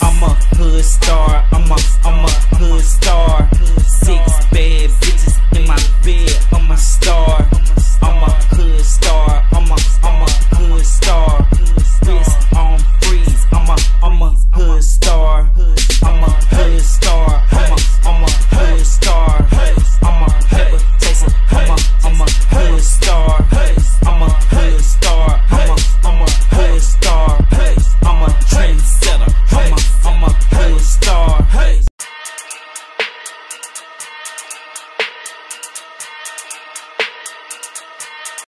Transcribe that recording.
I'm a hood star, I'm a, I'm a hood star.